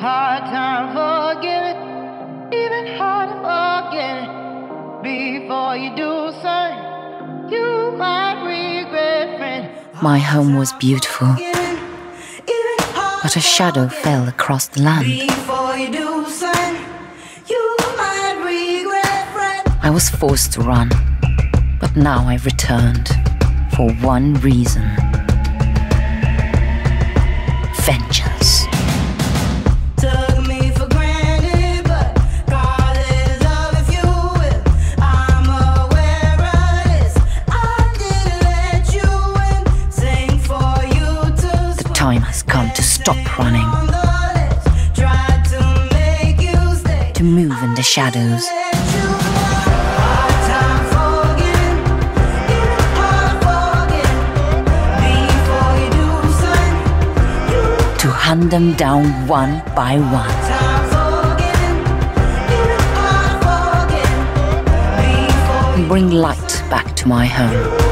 Hard time forgiving, even hard to forget. Before you do something, you might regret, friend. My home was beautiful, but a shadow fell across the land. Before you do something, you might regret, friend. I was forced to run, but now I've returned for one reason vengeance. Took me for granted, but call it love if you will. I'm aware of this. I didn't let you in. Sing for you to The time has come to stop running, on the ledge. Tried to make you stay. to move in the shadows, hunt them down one by one. bring light back to my home.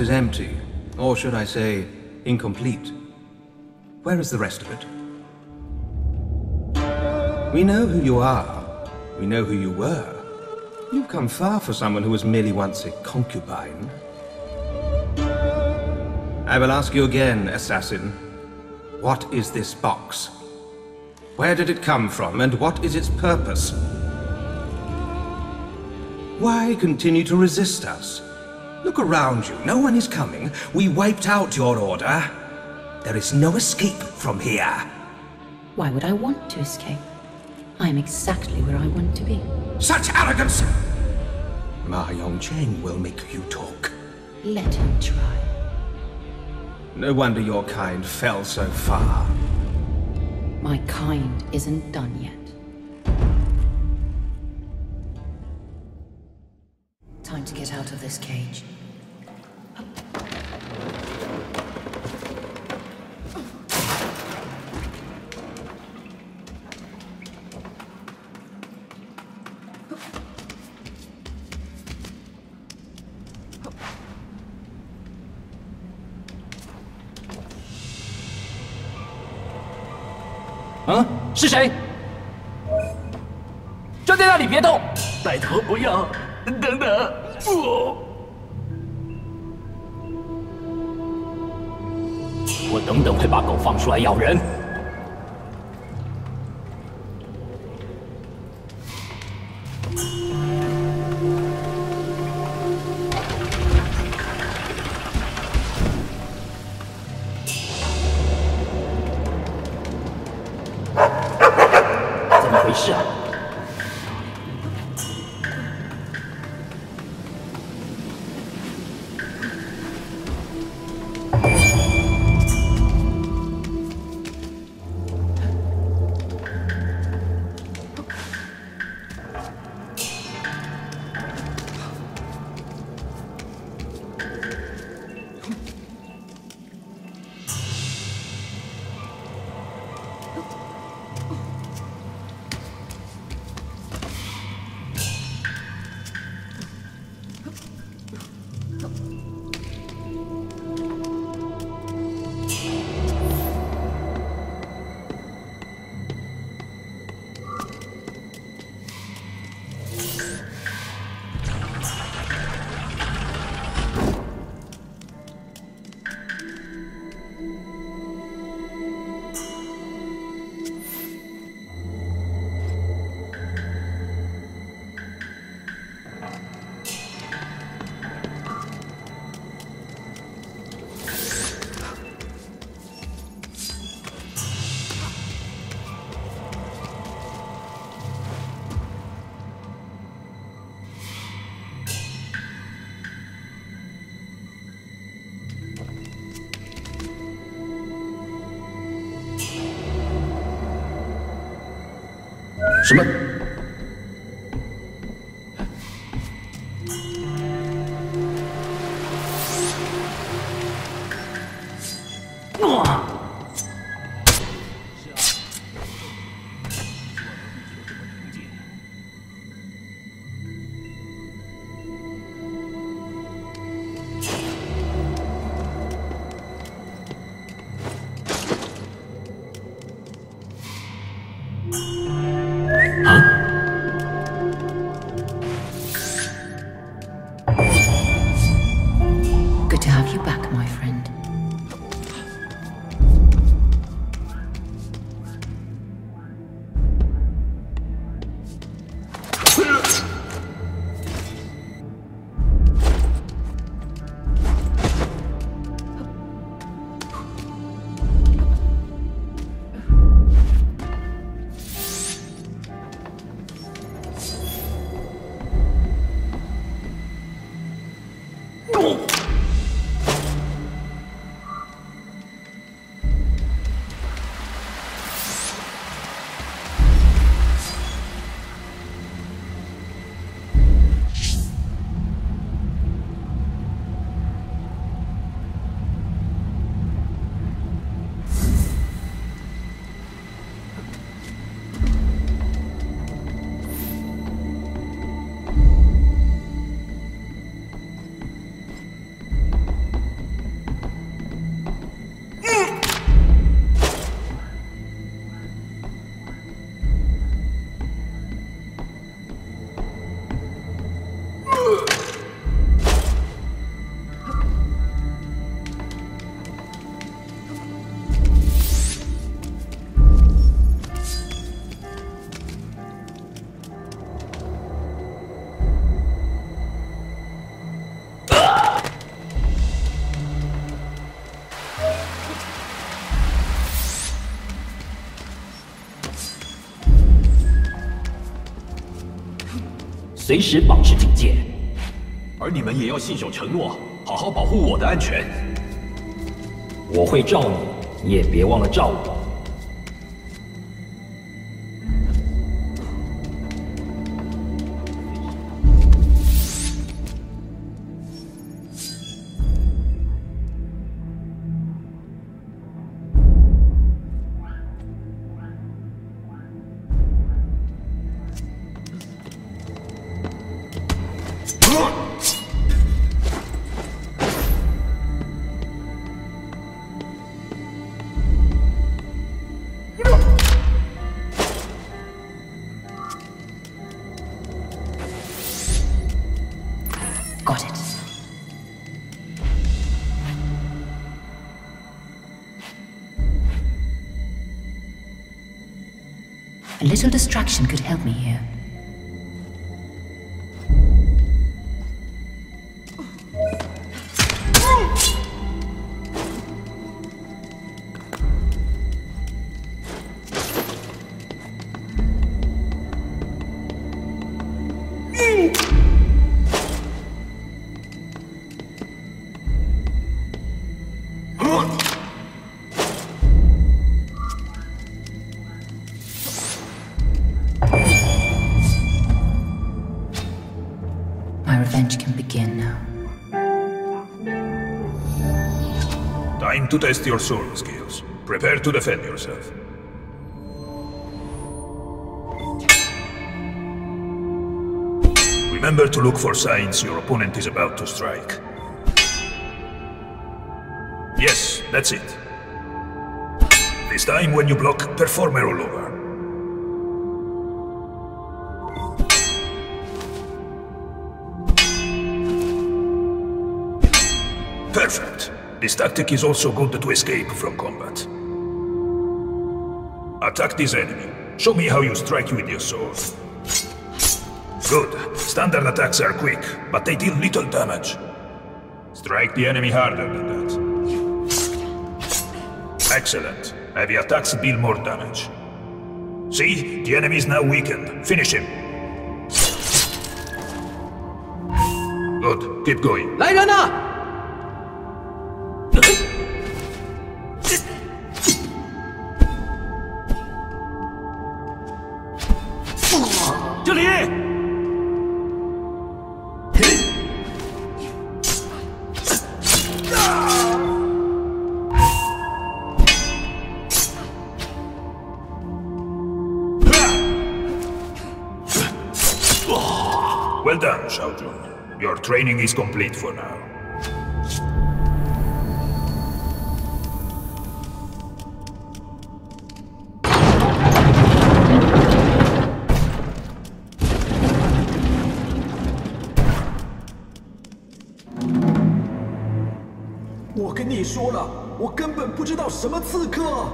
Is empty, or should I say, incomplete. Where is the rest of it? We know who you are. We know who you were. You've come far for someone who was merely once a concubine. I will ask you again, assassin. What is this box? Where did it come from, and what is its purpose? Why continue to resist us? Look around you. No one is coming. We wiped out your order. There is no escape from here. Why would I want to escape? I am exactly where I want to be. Such arrogance! Ma Yongcheng will make you talk. Let him try. No wonder your kind fell so far. My kind isn't done yet. Time to get out of this cage. “嗯，是谁？站在那里别动！拜托不要，等等，我，我等等会把狗放出来咬人。事啊？什么随时保持警戒。”而你们也要信守承诺，好好保护我的安全。我会罩你，你也别忘了罩我。A little distraction could help me here. To test your sword skills. Prepare to defend yourself. Remember to look for signs your opponent is about to strike. Yes, that's it. This time when you block, perform a rollover. This tactic is also good to escape from combat. Attack this enemy. Show me how you strike with your sword. Good. Standard attacks are quick, but they deal little damage. Strike the enemy harder than that. Excellent. Heavy attacks deal more damage. See? The enemy is now weakened. Finish him. Good. Keep going. Training is complete for now. 我跟你说了，我根本不知道什么刺客。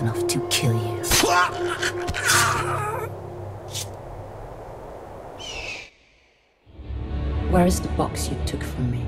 Close enough to kill you. Where is the box you took from me?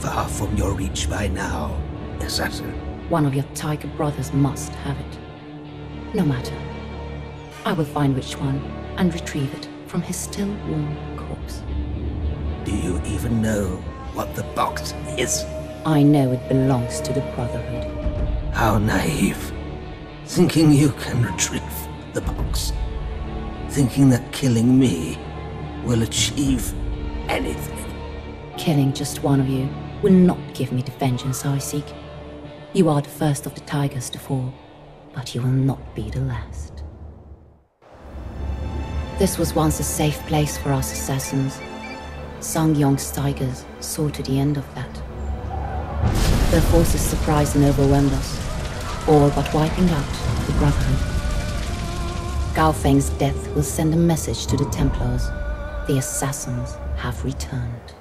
Far from your reach by now, assassin. One of your tiger brothers must have it. No matter. I will find which one and retrieve it from his still warm corpse. Do you even know what the box is? I know it belongs to the Brotherhood. How naive. Thinking you can retrieve the box. Thinking that killing me will achieve anything. Killing just one of you will not give me the vengeance I seek. You are the first of the tigers to fall, but you will not be the last. This was once a safe place for us assassins. Zhang Yong's tigers saw to the end of that. Their forces surprised and overwhelmed us, all but wiping out the Brotherhood. Gao Feng's death will send a message to the Templars. The assassins have returned.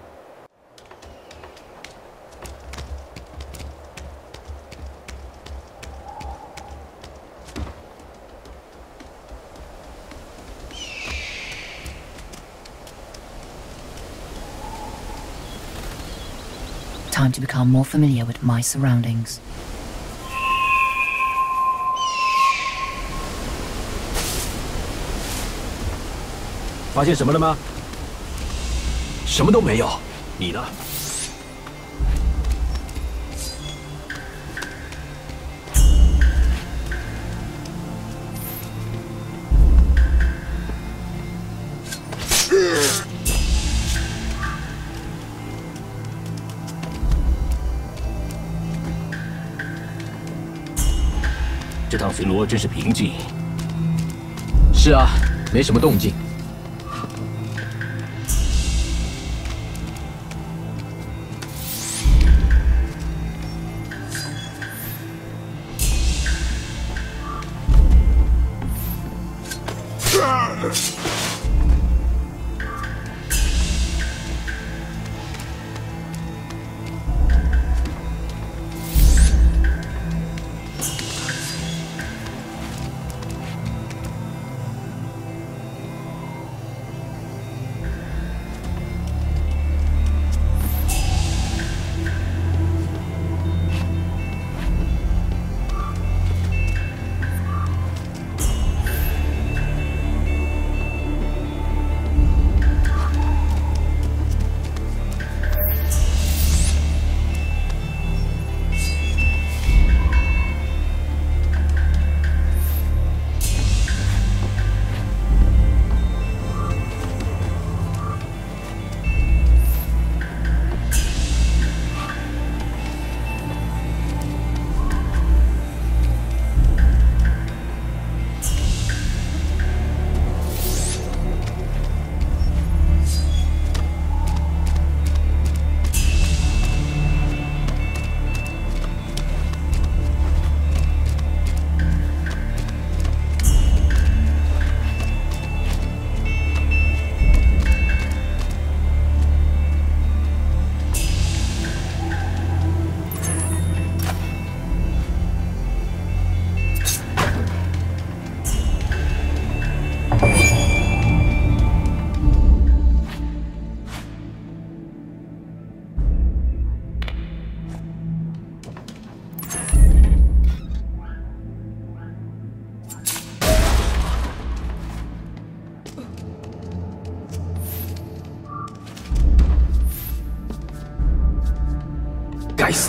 Time to become more familiar with my surroundings. 发现什么了吗？什么都没有。你呢？这趟巡逻真是平静。是啊，没什么动静。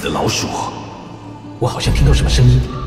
的老鼠！我好像听到什么声音。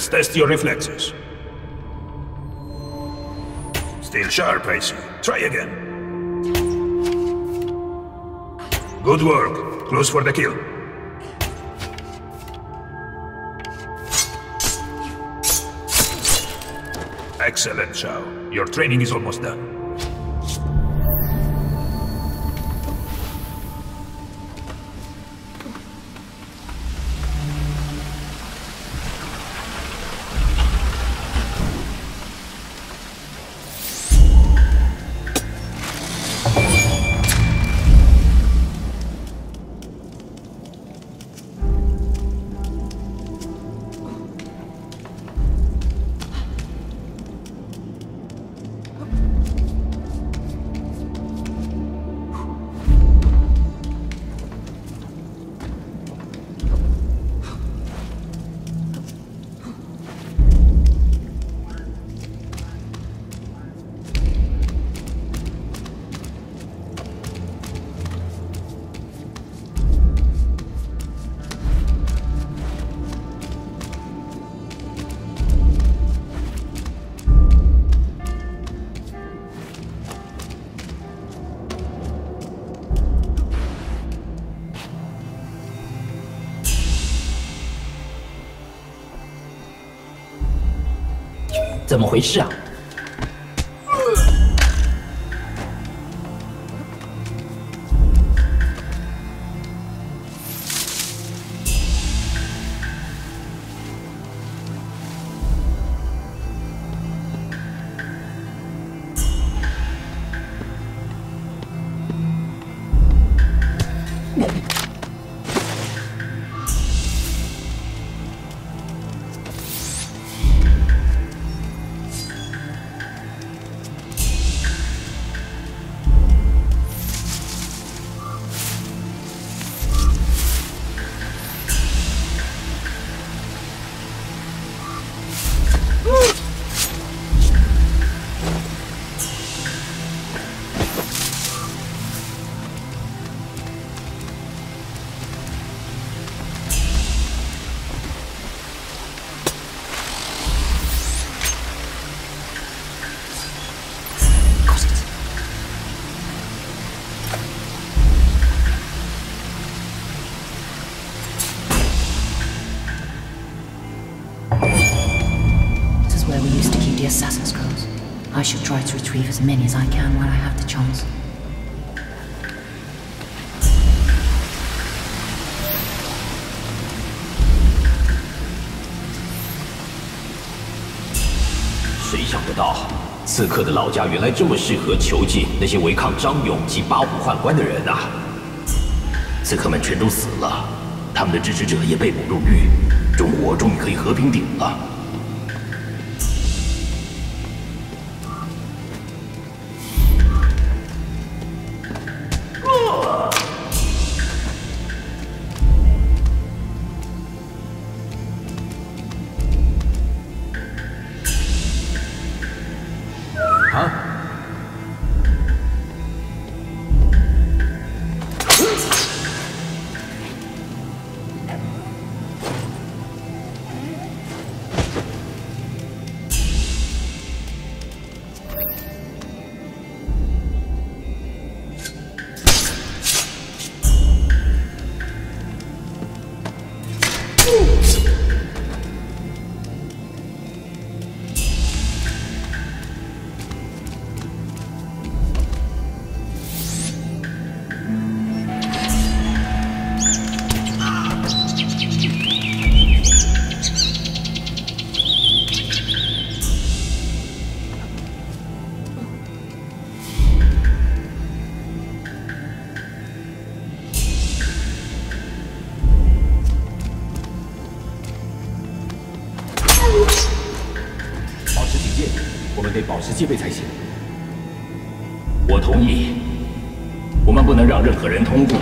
Let's test your reflexes. Still sharp, I see. Try again. Good work. Close for the kill. Excellent, Shao. Your training is almost done. “怎么回事啊？As many as I can while I have the chance. 谁想得到，刺客的老家原来这么适合囚禁那些违抗张勇及八五宦官的人啊！刺客们全都死了，他们的支持者也被捕入狱，中国终于可以和平顶了。保持戒备才行。我同意，我们不能让任何人通过。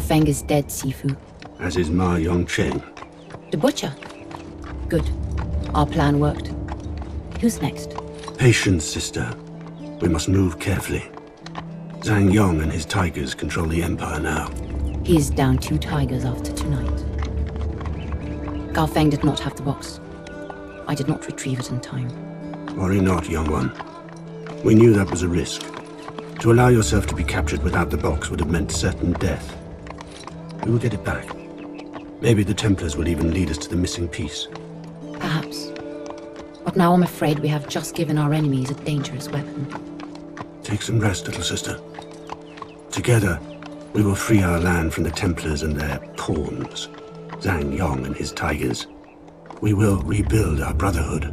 Feng is dead, Sifu. As is Ma Yongcheng. The butcher. Good. Our plan worked. Who's next? Patience, sister. We must move carefully. Zhang Yong and his tigers control the Empire now. He is down two tigers after tonight. Gao Feng did not have the box. I did not retrieve it in time. Worry not, young one. We knew that was a risk. To allow yourself to be captured without the box would have meant certain death. We will get it back. Maybe the Templars will even lead us to the missing piece. Perhaps. But now I'm afraid we have just given our enemies a dangerous weapon. Take some rest, little sister. Together, we will free our land from the Templars and their pawns. Zhang Yong and his tigers. We will rebuild our brotherhood.